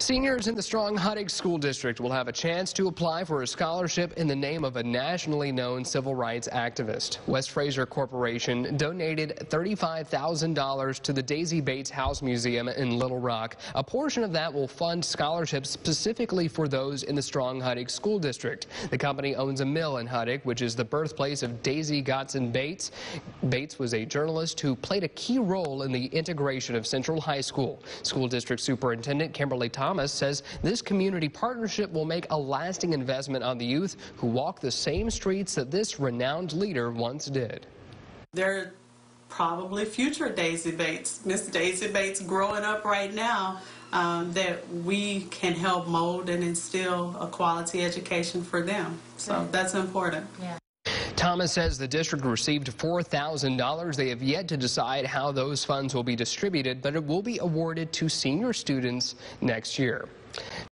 Seniors in the Strong Huttig School District will have a chance to apply for a scholarship in the name of a nationally known civil rights activist. West Fraser Corporation donated $35,000 to the Daisy Bates House Museum in Little Rock. A portion of that will fund scholarships specifically for those in the Strong Huttig School District. The company owns a mill in Huttig, which is the birthplace of Daisy Gatson Bates. Bates was a journalist who played a key role in the integration of Central High School. School District Superintendent Kimberly Thomas Thomas says this community partnership will make a lasting investment on the youth who walk the same streets that this renowned leader once did. They're probably future Daisy Bates, Miss Daisy Bates growing up right now, um, that we can help mold and instill a quality education for them. So that's important. Yeah. Thomas says the district received $4,000. They have yet to decide how those funds will be distributed, but it will be awarded to senior students next year.